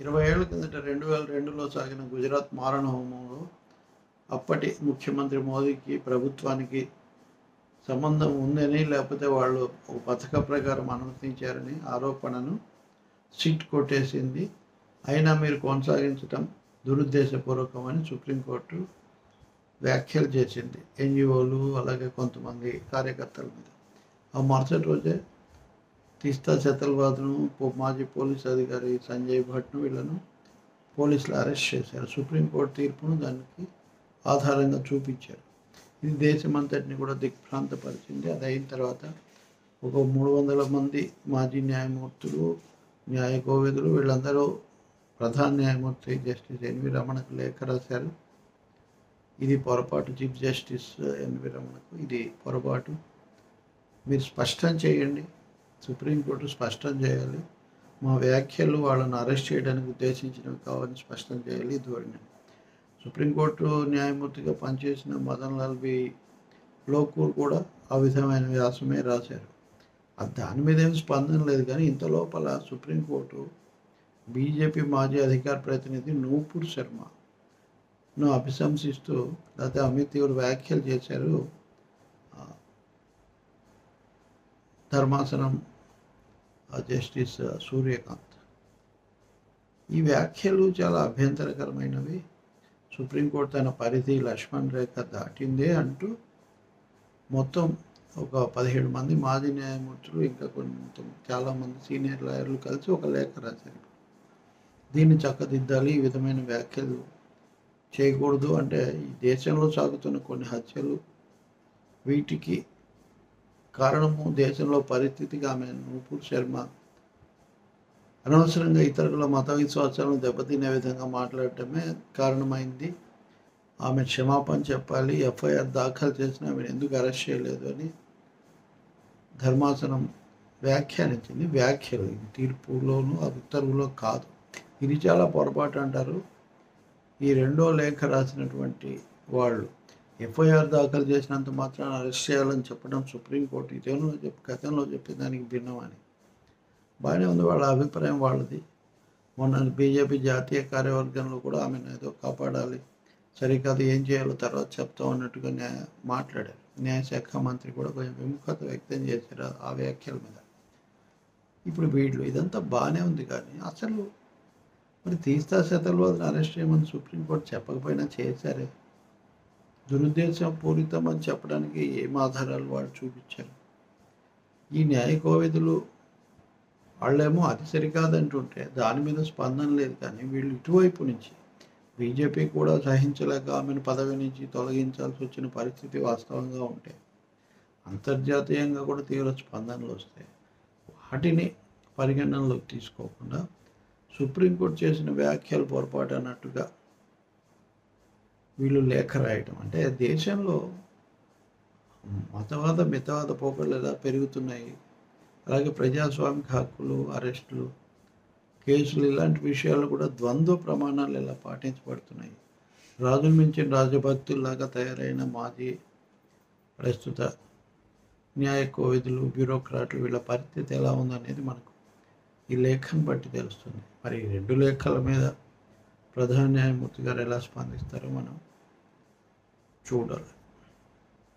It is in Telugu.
ఇరవై ఏళ్ళ కిందట రెండు వేల రెండులో సాగిన గుజరాత్ మారణ హోమంలో అప్పటి ముఖ్యమంత్రి మోదీకి ప్రభుత్వానికి సంబంధం ఉందని లేకపోతే వాళ్ళు ఒక పథక ప్రకారం అనుమతించారని ఆరోపణను సిట్ కొట్టేసింది. అయినా మీరు కొనసాగించటం దురుద్దేశపూర్వకమని సుప్రీంకోర్టు వ్యాఖ్యలు చేసింది. ఎన్జిఓలు అలాగే కొంతమంది కార్యకర్తల మీద. ఆ మరుసటి రోజే తీస్తా చతల్బాద్ను మాజీ పోలీస్ అధికారి సంజయ్ భట్ను వీళ్ళను పోలీసులు అరెస్ట్ చేశారు. సుప్రీంకోర్టు తీర్పును దానికి ఆధారంగా చూపించారు. ఇది దేశమంతటిని కూడా దిగ్భ్రాంతపరిచింది. అది అయిన తర్వాత ఒక మూడు వందల మంది మాజీ న్యాయమూర్తులు న్యాయ కోవిదులు వీళ్ళందరూ ప్రధాన న్యాయమూర్తి జస్టిస్ ఎన్వి రమణకు లేఖ రాశారు. ఇది పొరపాటు చీఫ్ జస్టిస్ ఎన్వి రమణకు. ఇది పొరపాటు. మీరు స్పష్టం చేయండి. సుప్రీంకోర్టు స్పష్టం చేయాలి. మా వ్యాఖ్యలు వాళ్ళని అరెస్ట్ చేయడానికి ఉద్దేశించినవి కావాలని స్పష్టం చేయాలి. ధోరణి. సుప్రీంకోర్టు న్యాయమూర్తిగా పనిచేసిన మదన్ లాల్ బి. లోకూర్ కూడా ఆ విధమైన వ్యాసమే రాశారు. అది దాని మీద ఏం స్పందన లేదు కానీ ఇంత లోపల సుప్రీంకోర్టు బీజేపీ మాజీ అధికార ప్రతినిధి నూపూర్ శర్మను అభిశంసిస్తూ లేకపోతే అమిత్ తీవ్ర వ్యాఖ్యలు చేశారు. ధర్మాసనం జస్టిస్ సూర్యకాంత్. ఈ వ్యాఖ్యలు చాలా అభ్యంతరకరమైనవి. సుప్రీంకోర్టు తన పరిధి లక్ష్మణ్ రేఖ దాటిందే అంటూ మొత్తం ఒక పదిహేడు మంది మాజీ న్యాయమూర్తులు ఇంకా కొంత చాలామంది సీనియర్ లాయర్లు కలిసి ఒక లేఖ రాశారు. దీన్ని చక్కదిద్దాలి ఈ విధమైన వ్యాఖ్యలు చేయకూడదు అంటే ఈ దేశంలో సాగుతున్న కొన్ని హత్యలు వీటికి కారణము దేశంలో పరిస్థితిగా ఆమె నూపూర్ శర్మ. అనవసరంగా ఇతరుల మత విశ్వాసాలను దెబ్బతినే విధంగా మాట్లాడటమే కారణమైంది. ఆమె క్షమాపణ చెప్పాలి ఎఫ్ఐఆర్ దాఖలు చేసిన ఆమెను ఎందుకు అరెస్ట్ చేయలేదు అని ధర్మాసనం వ్యాఖ్యానించింది. వ్యాఖ్యలు ఇది తీర్పులోను ఆ ఉత్తర్వులో కాదు. ఇది చాలా పొరపాటు అంటారు. ఈ రెండో లేఖ రాసినటువంటి వాళ్ళు ఎఫ్ఐఆర్ దాఖలు చేసినంత మాత్రాన అరెస్ట్ చేయాలని చెప్పడం సుప్రీంకోర్టు ఇదేమో చెప్పి గతంలో చెప్పిన దానికి భిన్నమని. బాగానే ఉంది వాళ్ళ అభిప్రాయం వాళ్ళది. మొన్న బీజేపీ జాతీయ కార్యవర్గంలో కూడా ఆమెను ఏదో కాపాడాలి. సరికాదు ఏం చేయాలో తర్వాత చెప్తాం అన్నట్టుగా న్యాయ మాట్లాడారు. న్యాయశాఖ మంత్రి కూడా కొంచెం విముఖత వ్యక్తం చేశారు ఆ వ్యాఖ్యల మీద. ఇప్పుడు వీళ్ళు ఇదంతా బాగానే ఉంది కానీ అసలు మరి తీస్తా శతలు అరెస్ట్ చేయమని సుప్రీంకోర్టు చెప్పకపోయినా చేశారే? దురుద్దేశం పూరితం అని చెప్పడానికి ఏం ఆధారాలు వాళ్ళు చూపించారు ఈ న్యాయ కోవిధులు వాళ్ళేమో అది సరికాదంటుంటే దాని మీద స్పందన లేదు కానీ వీళ్ళు ఇటువైపు నుంచి బీజేపీ కూడా సహించలేక ఆమెను పదవి నుంచి తొలగించాల్సి వచ్చిన పరిస్థితి వాస్తవంగా ఉంటే అంతర్జాతీయంగా కూడా తీవ్ర స్పందనలు వస్తాయి వాటిని పరిగణనలోకి తీసుకోకుండా సుప్రీంకోర్టు చేసిన వ్యాఖ్యలు పొరపాటు అన్నట్టుగా వీళ్ళు లేఖ రాయటం. అంటే దేశంలో మతవాద మితవాద పోకడలు ఎలా పెరుగుతున్నాయి? అలాగే ప్రజాస్వామిక హక్కులు అరెస్టులు కేసులు ఇలాంటి విషయాలు కూడా ద్వంద్వ ప్రమాణాలు ఎలా పాటించబడుతున్నాయి? రాజును మించిన రాజభక్తుల్లాగా తయారైన మాజీ ప్రస్తుత న్యాయ కోవిధులు బ్యూరోక్రాట్లు వీళ్ళ పరిస్థితి ఎలా ఉందనేది మనకు ఈ లేఖను బట్టి తెలుస్తుంది. మరి రెండు లేఖల మీద ప్రధాన న్యాయమూర్తి గారు ఎలా స్పందిస్తారో మనం చూడాలి